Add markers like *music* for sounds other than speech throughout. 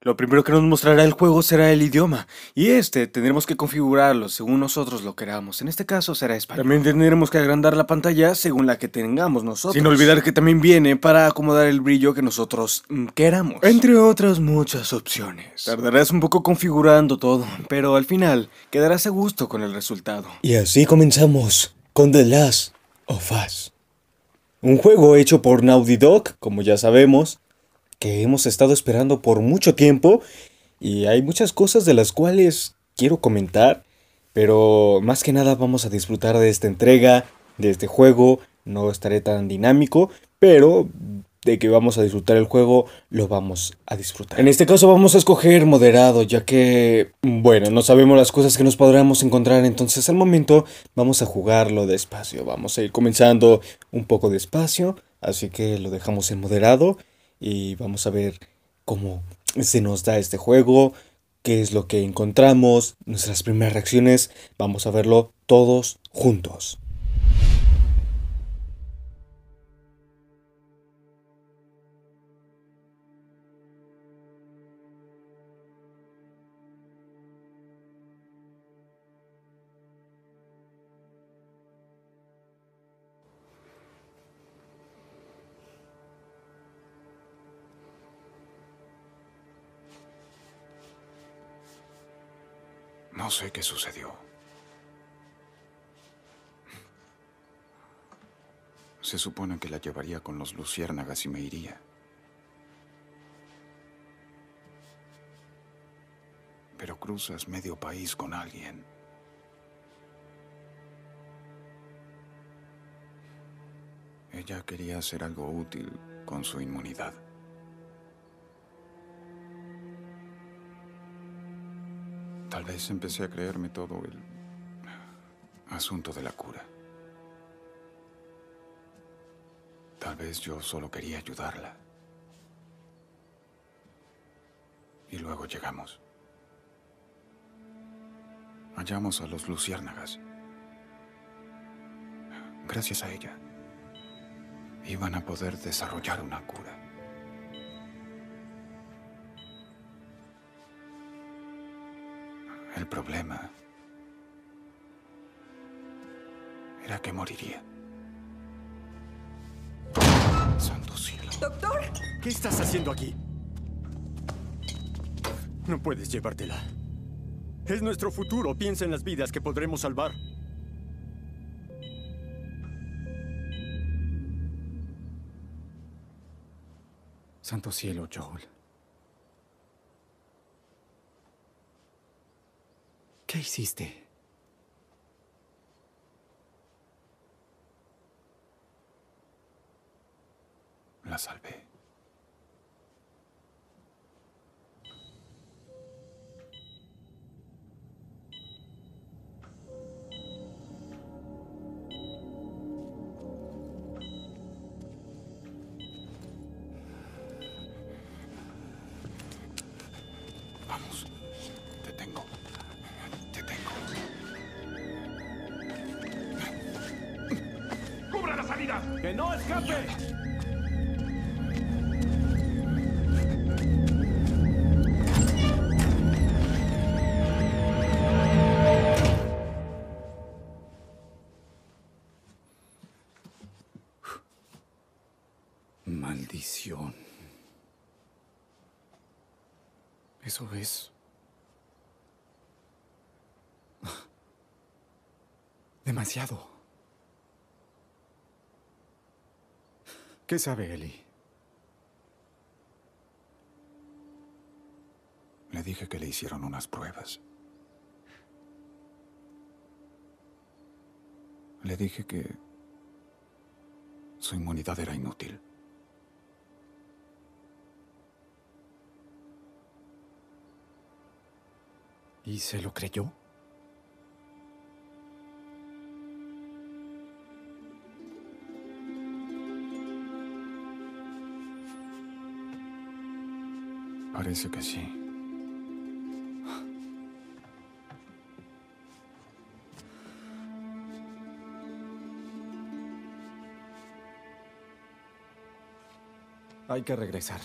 Lo primero que nos mostrará el juego será el idioma, y este tendremos que configurarlo según nosotros lo queramos. En este caso será español. También tendremos que agrandar la pantalla según la que tengamos nosotros. Sin olvidar que también viene para acomodar el brillo que nosotros mm, queramos. Entre otras muchas opciones. Tardarás un poco configurando todo, pero al final quedarás a gusto con el resultado. Y así comenzamos con The Last of Us. Un juego hecho por Naughty Dog, como ya sabemos, que hemos estado esperando por mucho tiempo y hay muchas cosas de las cuales quiero comentar, pero más que nada vamos a disfrutar de esta entrega, de este juego, no estaré tan dinámico, pero de que vamos a disfrutar el juego, lo vamos a disfrutar. En este caso vamos a escoger moderado, ya que, bueno, no sabemos las cosas que nos podremos encontrar, entonces al momento vamos a jugarlo despacio, vamos a ir comenzando un poco despacio, así que lo dejamos en moderado y vamos a ver cómo se nos da este juego, qué es lo que encontramos, nuestras primeras reacciones, vamos a verlo todos juntos. No sé qué sucedió. Se supone que la llevaría con los luciérnagas y me iría. Pero cruzas medio país con alguien. Ella quería hacer algo útil con su inmunidad. Empecé a creerme todo el asunto de la cura. Tal vez yo solo quería ayudarla. Y luego llegamos. Hallamos a los luciérnagas. Gracias a ella, iban a poder desarrollar una cura. El problema era que moriría. Santo cielo. ¿Doctor? ¿Qué estás haciendo aquí? No puedes llevártela. Es nuestro futuro. Piensa en las vidas que podremos salvar. Santo cielo, Joel. ¿Qué hiciste? La salvé. ¡Que no escape! Maldición. Eso es. *laughs* Demasiado. ¿Qué sabe Eli? Le dije que le hicieron unas pruebas. Le dije que su inmunidad era inútil. ¿Y se lo creyó? Parece que sí. Hay que regresar.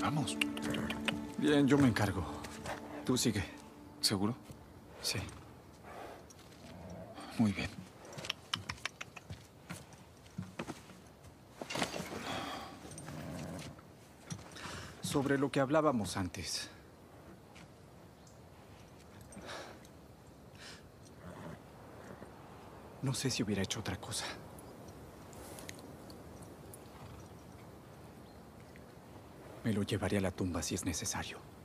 Vamos. Bien, yo me encargo. Tú sigue. ¿Seguro? Sí. Muy bien. Sobre lo que hablábamos antes. No sé si hubiera hecho otra cosa. Me lo llevaré a la tumba si es necesario.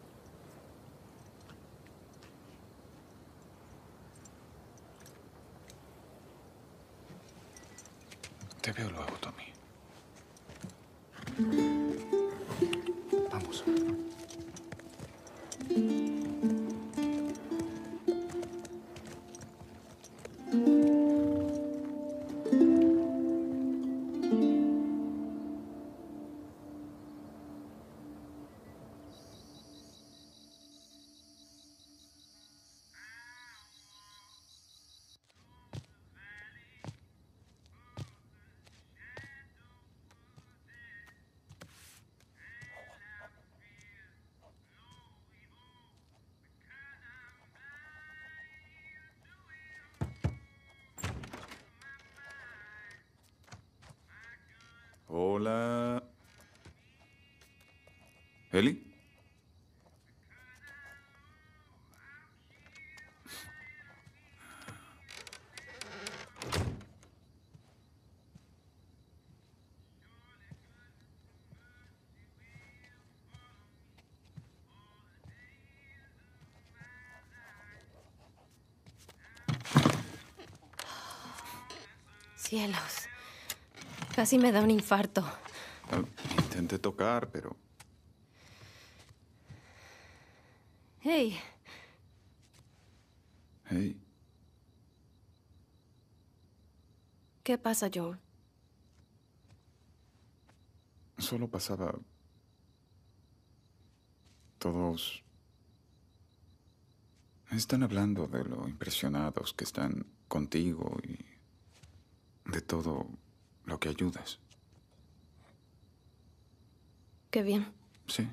Hola. ¿Eli? Cielos. Casi me da un infarto. Ah, intenté tocar, pero Hey, hey, ¿qué pasa, Joel? solo pasaba. Todos están hablando de lo impresionados que están contigo y de todo lo que ayudas. Qué bien. Sí.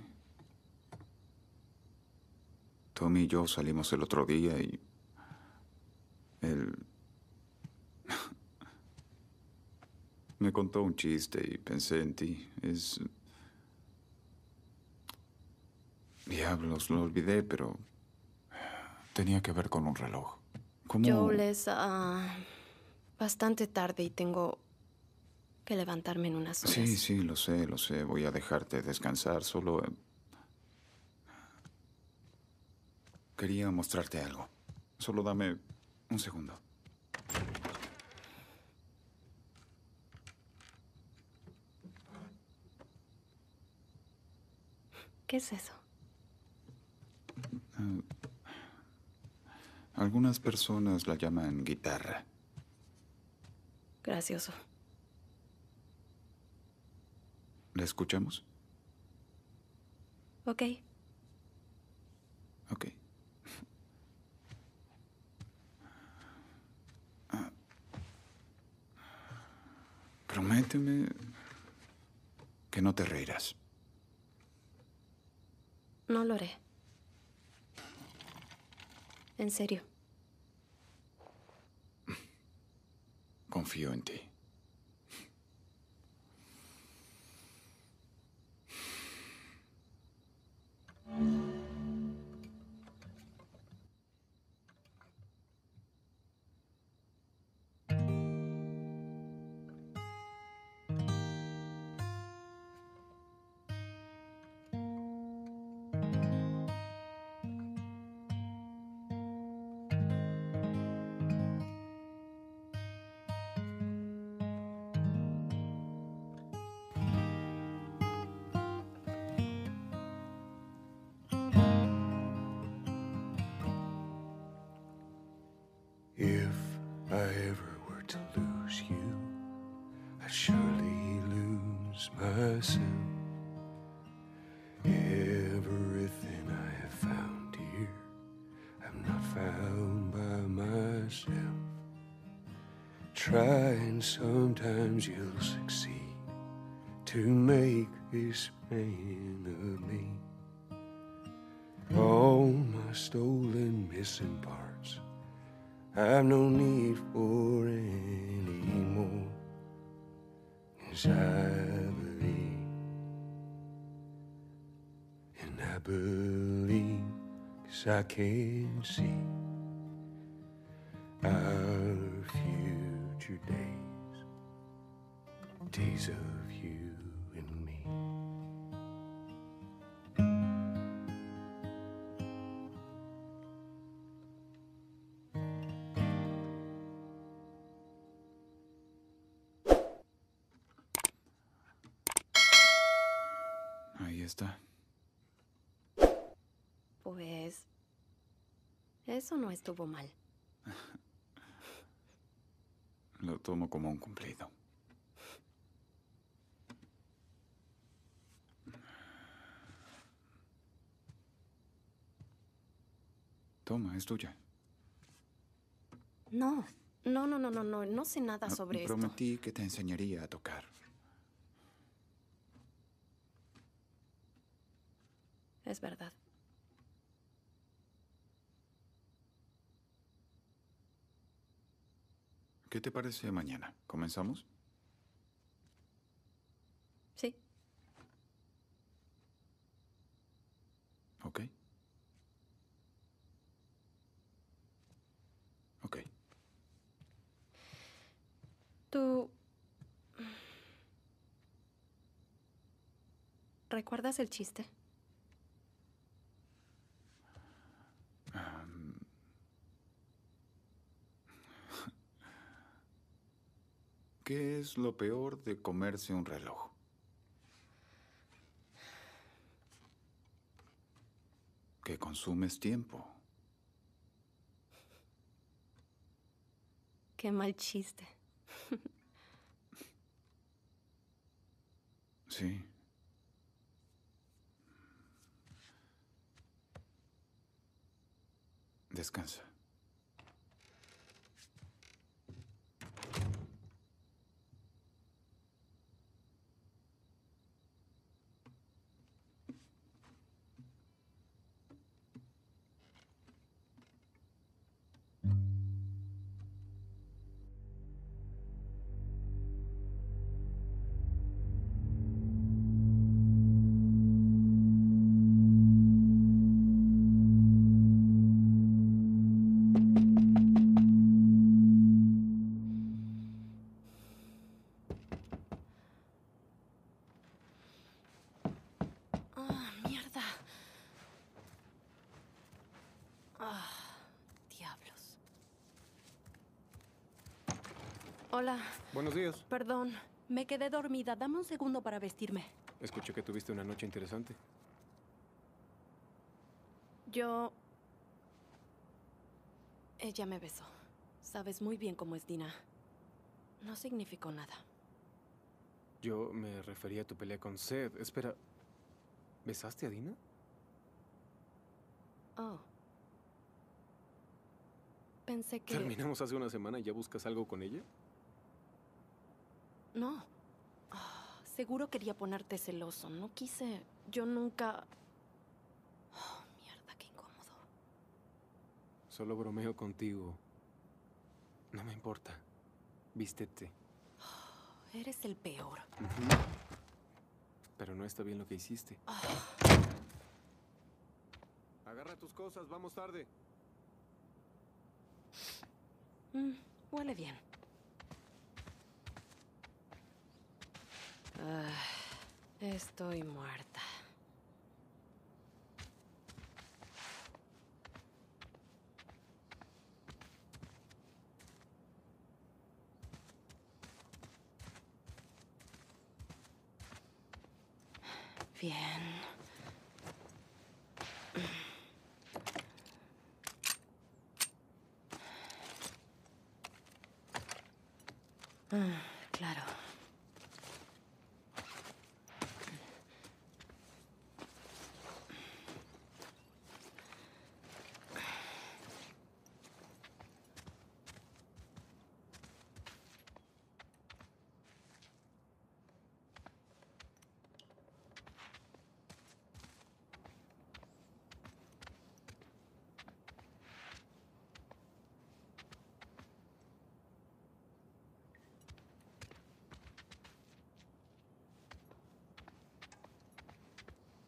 Tommy y yo salimos el otro día y él *laughs* me contó un chiste y pensé en ti. Es diablos, lo olvidé, pero tenía que ver con un reloj. ¿Cómo? Joel es ah, bastante tarde y tengo que levantarme en unas horas. Sí, sí, lo sé, lo sé. Voy a dejarte descansar. Solo eh, quería mostrarte algo. Solo dame un segundo. ¿Qué es eso? Algunas personas la llaman guitarra. Gracioso. ¿La escuchamos? Ok. Ok. Ah. Prométeme que no te reirás. No lo haré. En serio. Confío en ti. Try and sometimes you'll succeed to make this man of me. All my stolen missing parts, I've no need for any more. Yes, I believe, and I believe, 'cause I can see our future days, days of you and me. Ahí está. Pues... Eso no estuvo mal. Lo tomo como un cumplido. Toma, es tuya. No, no, no, no, no, no, no sé nada No, sobre esto. Prometí que te enseñaría a tocar. Es verdad. ¿Qué te parece mañana? ¿Comenzamos? Sí. Ok. Ok. Tú... ¿Recuerdas el chiste? ¿Qué es lo peor de comerse un reloj? Que consumes tiempo. Qué mal chiste. *laughs* Sí. Descansa. Hola, Buenos días. perdón. Me quedé dormida. Dame un segundo para vestirme. Escuché que tuviste una noche interesante. Yo... Ella me besó. Sabes muy bien cómo es Dina. No significó nada. Yo me refería a tu pelea con Seth. Espera. ¿Besaste a Dina? Oh. Pensé que... Terminamos hace una semana y ya buscas algo con ella. No. Ah, seguro quería ponerte celoso. No quise... Yo nunca... Oh, mierda, qué incómodo. Solo bromeo contigo. No me importa. Vístete. Eres el peor. Pero no está bien lo que hiciste. Agarra tus cosas, vamos tarde. Mm, huele bien. Ah, estoy muerta. Bien. Ah, claro.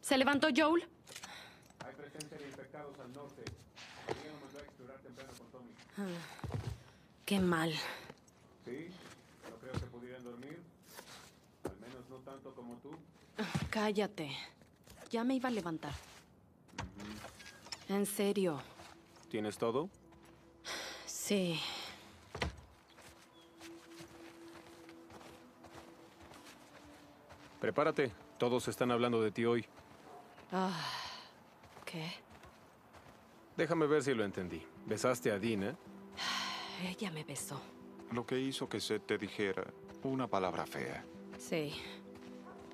¿Se levantó Joel? Hay presencia de infectados al norte. Mandó a explorar temprano con Tommy. Qué mal. ¿Sí? No creo que pudieran dormir. Al menos no tanto como tú. Cállate. Ya me iba a levantar. En serio. ¿Tienes todo? Sí. Prepárate. Todos están hablando de ti hoy. Ah, ¿Qué? Déjame ver si lo entendí. Besaste a Dina. Ella me besó. Lo que hizo que Seth te dijera una palabra fea. Sí.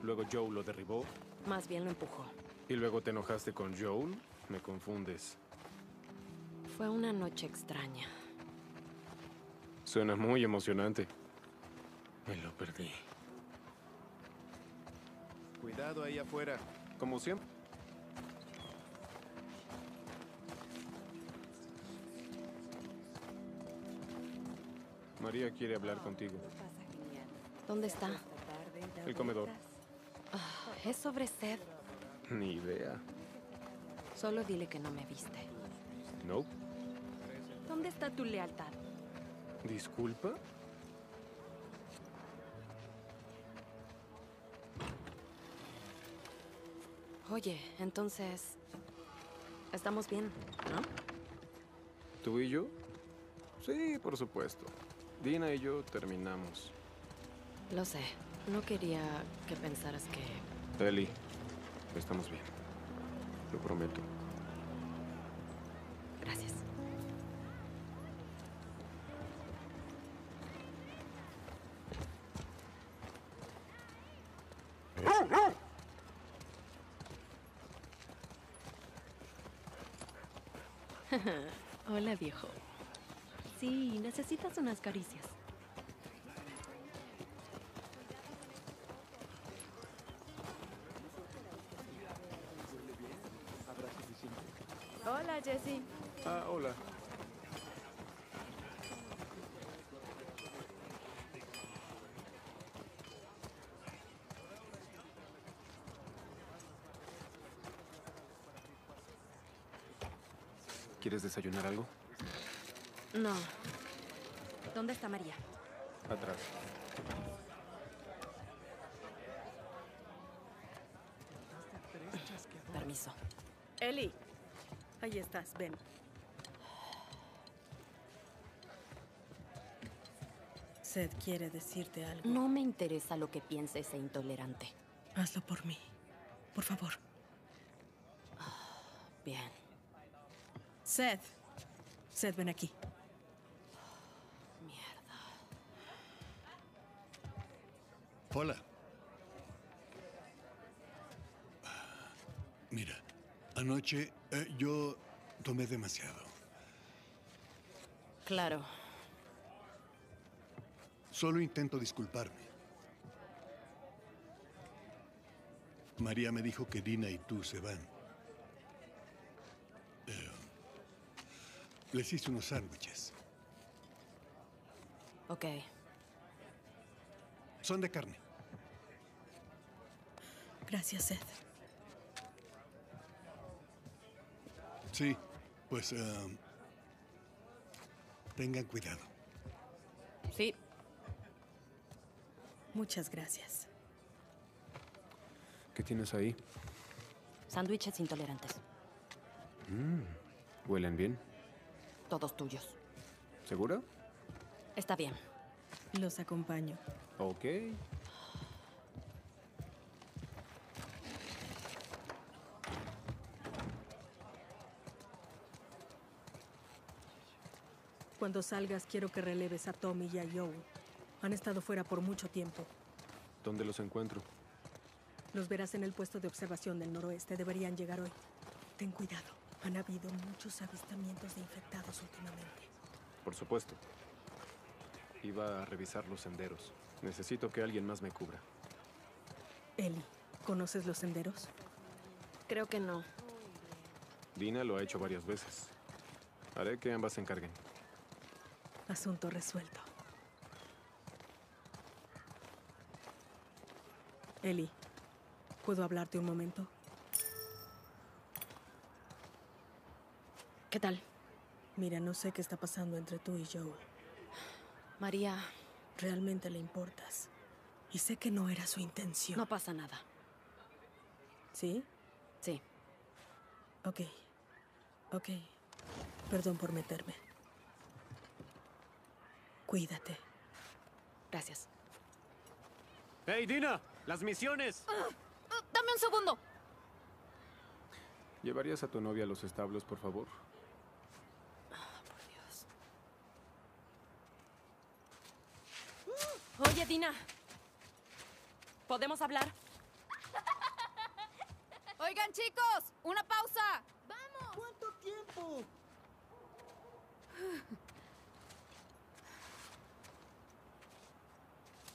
Luego Joel lo derribó. Más bien lo empujó. Y luego te enojaste con Joel. Me confundes. Fue una noche extraña. Suena muy emocionante. Me lo perdí. Cuidado ahí afuera. Como siempre. María quiere hablar contigo. ¿Dónde está? El comedor. Es sobre Seth. Ni idea. Solo dile que no me viste. No. ¿Dónde está tu lealtad? ¿Disculpa? Oye, entonces... Estamos bien, ¿no? ¿Tú y yo? Sí, por supuesto. Dina y yo terminamos. Lo sé. No quería que pensaras que... Eli, estamos bien. Lo prometo. Necesitas unas caricias. Hola, Jessie. Ah, hola. ¿Quieres desayunar algo? No. ¿Dónde está María? Atrás. Permiso. Eli, ahí estás, ven. Seth quiere decirte algo. No me interesa lo que piense ese intolerante. Hazlo por mí. Por favor. Bien. Seth. Seth, ven aquí. Hola. Mira, anoche eh, yo tomé demasiado. Claro. Solo intento disculparme. María me dijo que Dina y tú se van. Eh, les hice unos sándwiches. Ok. Son de carne. Gracias, Seth. Sí, pues eh, tengan cuidado. Sí. Muchas gracias. ¿Qué tienes ahí? Sándwiches intolerantes. ¿Huelen bien? Todos tuyos. ¿Segura? Está bien. Los acompaño. Ok. Cuando salgas, quiero que releves a Tommy y a Joe. Han estado fuera por mucho tiempo. ¿Dónde los encuentro? Los verás en el puesto de observación del noroeste. Deberían llegar hoy. Ten cuidado. Han habido muchos avistamientos de infectados últimamente. Por supuesto. Iba a revisar los senderos. Necesito que alguien más me cubra. Eli, ¿conoces los senderos? Creo que no. Dina lo ha hecho varias veces. Haré que ambas se encarguen. Asunto resuelto. Eli, ¿puedo hablarte un momento? ¿Qué tal? Mira, no sé qué está pasando entre tú y Joel. María... Realmente le importas. Y sé que no era su intención. No pasa nada. ¿Sí? Sí. Ok. Ok. Perdón por meterme. Cuídate. Gracias. ¡Hey, Dina! ¡Las misiones! dame un segundo. ¿Llevarías a tu novia a los establos, por favor? Por Dios. Oye, Dina. ¿Podemos hablar? Oigan, chicos, una pausa. ¡Vamos! ¿Cuánto tiempo? *laughs*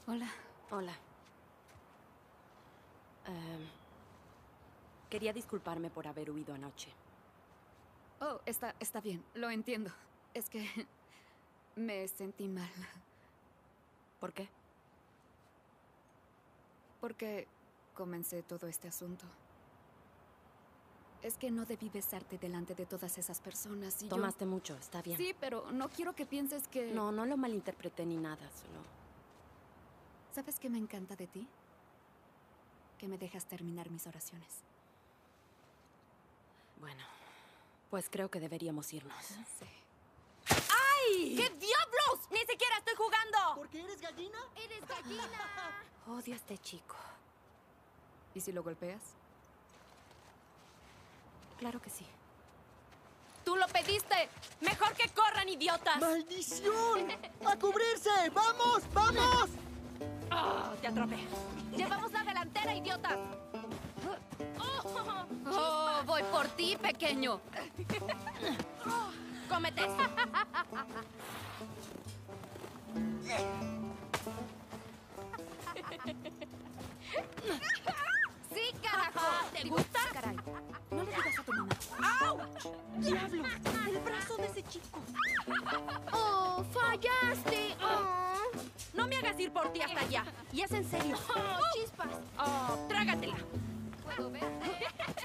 Hola. Hola. Em, quería disculparme por haber huido anoche. Oh, está, está bien, lo entiendo. Es que *laughs* me sentí mal. ¿Por qué? Porque comencé todo este asunto. Es que no debí besarte delante de todas esas personas y yo- Tomaste mucho, está bien. Sí, pero no quiero que pienses que... No, no lo malinterpreté ni nada, solo... ¿Sabes qué me encanta de ti? Que me dejas terminar mis oraciones. Bueno, pues creo que deberíamos irnos. Sí. ¡Ay! ¿Qué diablos! ¡Ni siquiera estoy jugando! ¿Por qué eres gallina? ¡Eres gallina! *laughs* Odio a este chico. ¿Y si lo golpeas? Claro que sí. ¡Tú lo pediste! ¡Mejor que corran, idiotas! ¡Maldición! ¡A cubrirse! ¡Vamos! ¡Vamos! ¡Oh, te atrapé! ¡Llevamos la delantera, idiota! ¡Oh, voy por ti, pequeño! *laughs* ¡Cómete! ¡Sí, carajo! ¿Te gusta? Caray, no le digas a tu mamá. ¡Diablos! ¡El brazo de ese chico! ¡Oh, fallaste! No me hagas ir por ti hasta allá. Y es en serio. ¡Oh, chispas! ¡Oh, trágatela! ¿Puedo ver?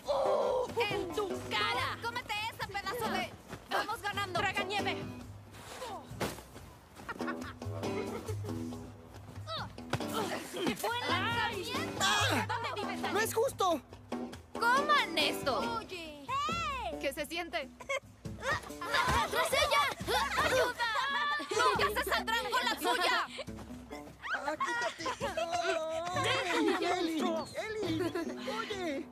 ¡Oh, ¡En tu cara! ¡Cómete esa pedazo de...! ¡Vamos ganando! ¡Traga nieve! ¡Buen lanzamiento! ¿Dónde vives, Dani? ¡No es justo! ¡Coman esto! Oye. ¿Qué se siente? ¡Tras ella! ¡Ayuda! ¡Nunca se saldrán con la suya! ¡Ah, quítate! ¡Eli! ¡Oye!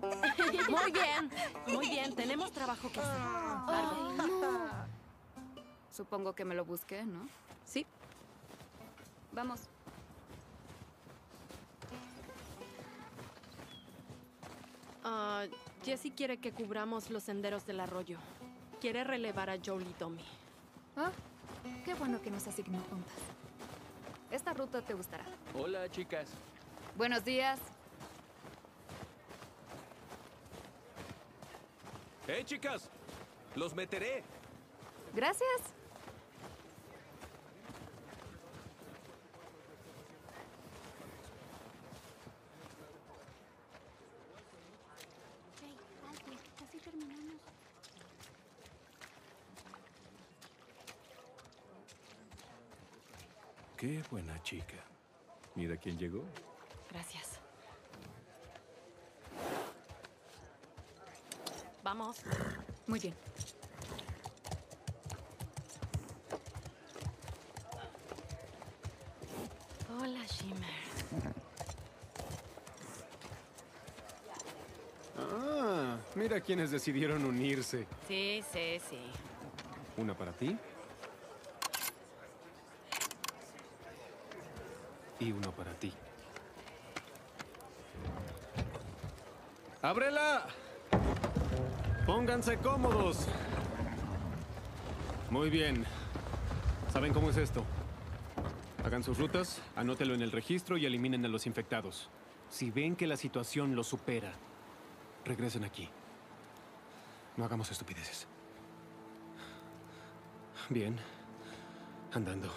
Muy bien, muy bien. Tenemos trabajo que hacer. Supongo que me lo busqué, ¿no? Sí. Vamos. Ah, Jessie quiere que cubramos los senderos del arroyo. Quiere relevar a Joel y Tommy. Ah, qué bueno que nos asignó juntas. Esta ruta te gustará. Hola, chicas. Buenos días. ¡Eh, chicas! ¡Los meteré! Gracias. Casi terminamos. ¡Qué buena chica! Mira quién llegó. Gracias. Vamos. Muy bien. Hola, Shimmer. Ah, mira quienes decidieron unirse. Sí, sí, sí. Una para ti. Y uno para ti. ¡Ábrela! Pónganse cómodos. Muy bien. ¿Saben cómo es esto? Hagan sus rutas, anótelo en el registro y eliminen a los infectados. Si ven que la situación lo supera, regresen aquí. No hagamos estupideces. Bien. Andando.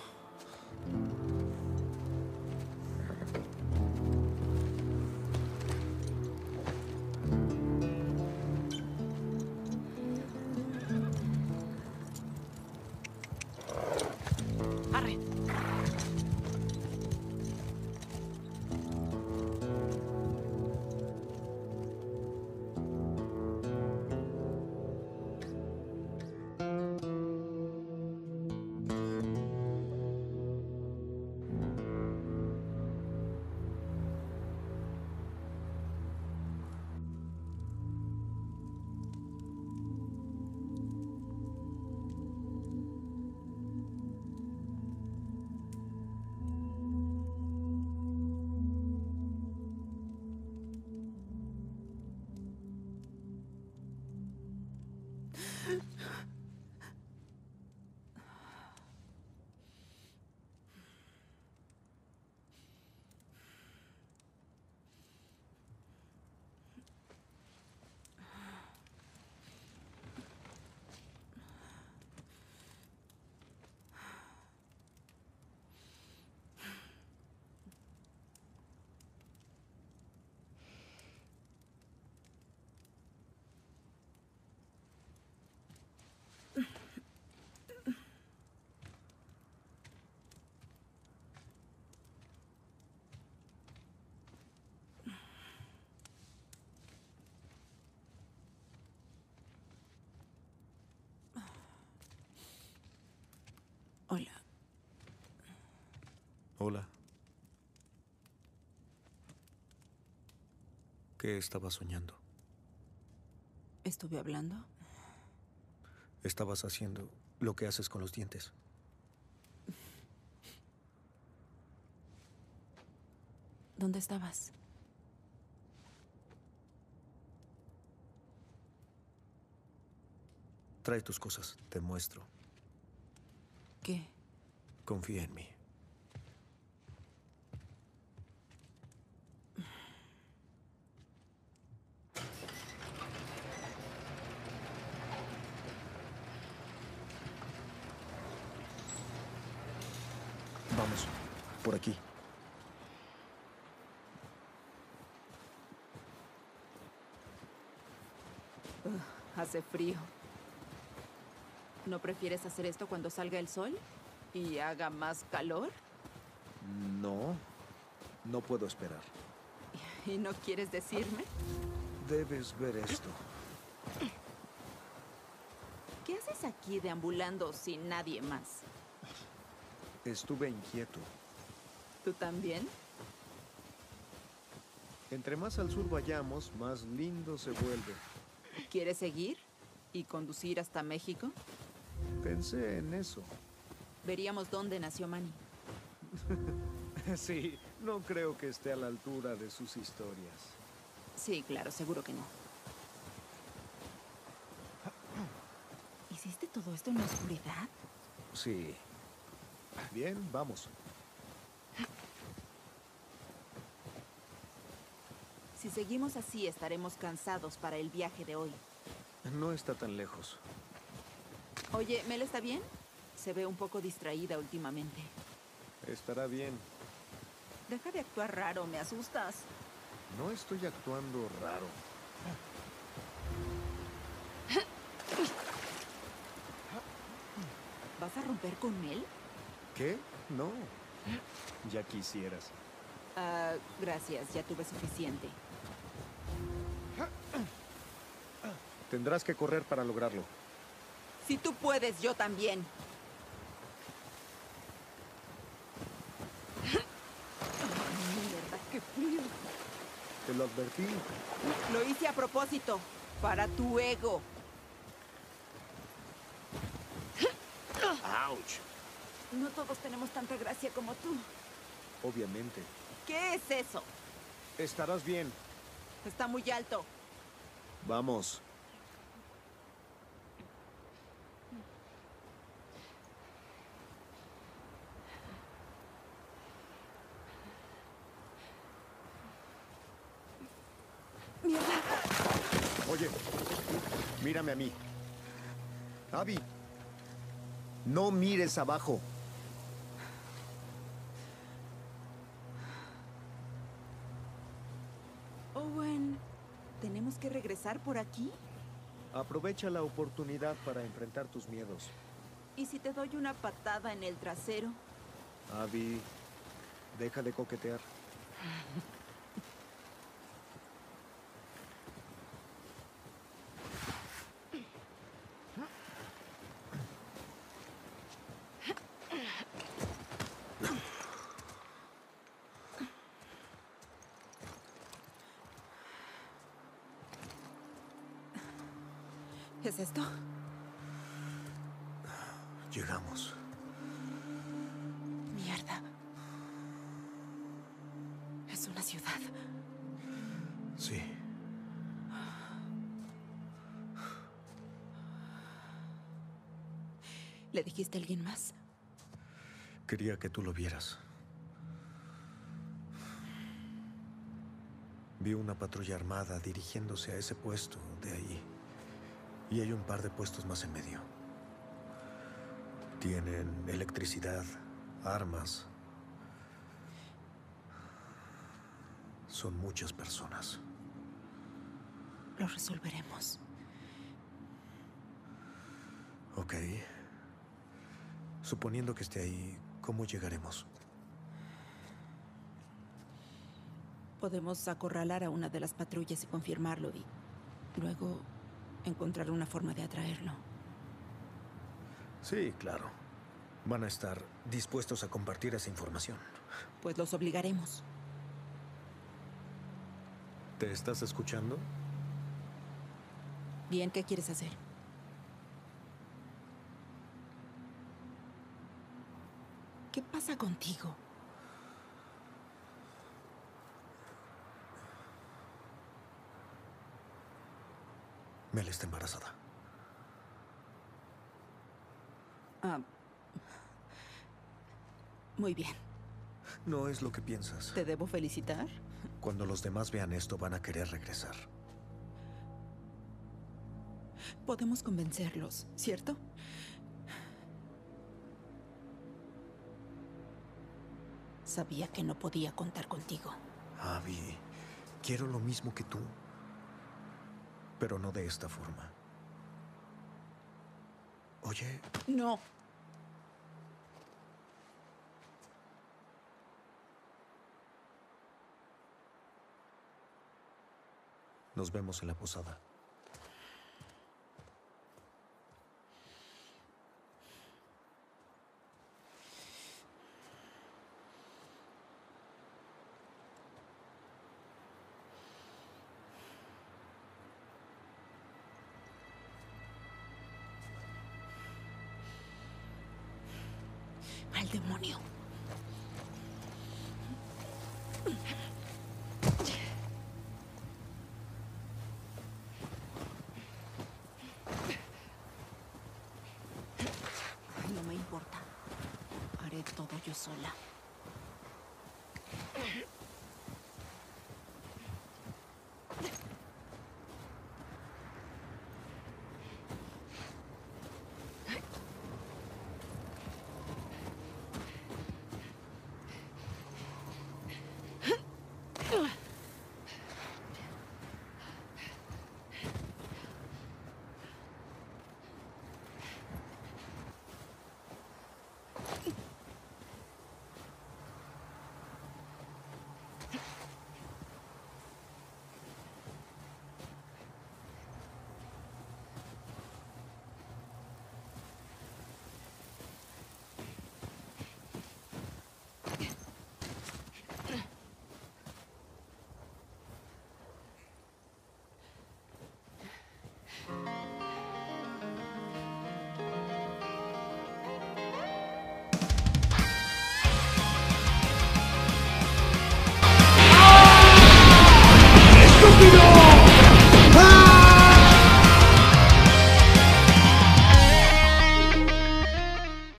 Hola. ¿Qué estaba soñando? ¿Estuve hablando? Estabas haciendo lo que haces con los dientes. ¿Dónde estabas? Trae tus cosas, te muestro. ¿Qué? Confía en mí. Vamos, por aquí. Hace frío. ¿No prefieres hacer esto cuando salga el sol y haga más calor? No, no puedo esperar. ¿Y no quieres decirme? Debes ver esto. ¿Qué haces aquí deambulando sin nadie más? Estuve inquieto. ¿Tú también? Entre más al sur vayamos, más lindo se vuelve. ¿Quieres seguir y conducir hasta México? Pensé en eso. Veríamos dónde nació Manny. *laughs* sí, no creo que esté a la altura de sus historias. Sí, claro, seguro que no. ¿Hiciste todo esto en la oscuridad? Sí. Bien, vamos. Si seguimos así, estaremos cansados para el viaje de hoy. No está tan lejos. Oye, ¿Mel está bien? Se ve un poco distraída últimamente. Estará bien. Deja de actuar raro, me asustas. No estoy actuando raro. ¿Vas a romper con Mel? ¿Qué? No. Ya quisieras. Ah, gracias, ya tuve suficiente. Tendrás que correr para lograrlo. Si tú puedes, yo también. Mierda, qué frío. Te lo advertí. Lo hice a propósito, para tu ego. ¡Auch! No todos tenemos tanta gracia como tú. Obviamente. ¿Qué es eso? Estarás bien. Está muy alto. Vamos. Oye, mírame a mí. Abby, no mires abajo. Owen, ¿tenemos que regresar por aquí? Aprovecha la oportunidad para enfrentar tus miedos. ¿Y si te doy una patada en el trasero? Abby, deja de coquetear. *laughs* ¿Es esto? Llegamos. Mierda. Es una ciudad. Sí. ¿Le dijiste a alguien más? Quería que tú lo vieras. Vi una patrulla armada dirigiéndose a ese puesto de ahí. Y hay un par de puestos más en medio. Tienen electricidad, armas. Son muchas personas. Lo resolveremos. Ok. Suponiendo que esté ahí, ¿cómo llegaremos? Podemos acorralar a una de las patrullas y confirmarlo y luego encontrar una forma de atraerlo. Sí, claro. van a estar dispuestos a compartir esa información. Pues los obligaremos. ¿Te estás escuchando? Bien, ¿qué quieres hacer? ¿Qué pasa contigo? Mel está embarazada. Ah, muy bien. No es lo que piensas. ¿Te debo felicitar? Cuando los demás vean esto van a querer regresar. Podemos convencerlos, ¿cierto? Sabía que no podía contar contigo. Abby, quiero lo mismo que tú. Pero no de esta forma. Oye, No. nos vemos en la posada.